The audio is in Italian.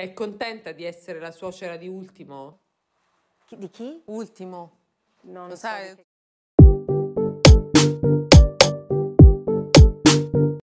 È contenta di essere la suocera di Ultimo? Di chi? Ultimo. Non Lo sai? So